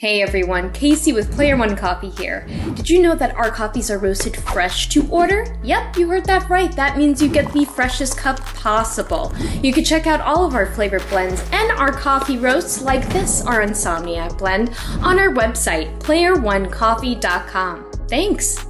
Hey everyone, Casey with Player One Coffee here. Did you know that our coffees are roasted fresh to order? Yep, you heard that right. That means you get the freshest cup possible. You can check out all of our flavor blends and our coffee roasts like this, our Insomniac blend, on our website, playeronecoffee.com. Thanks!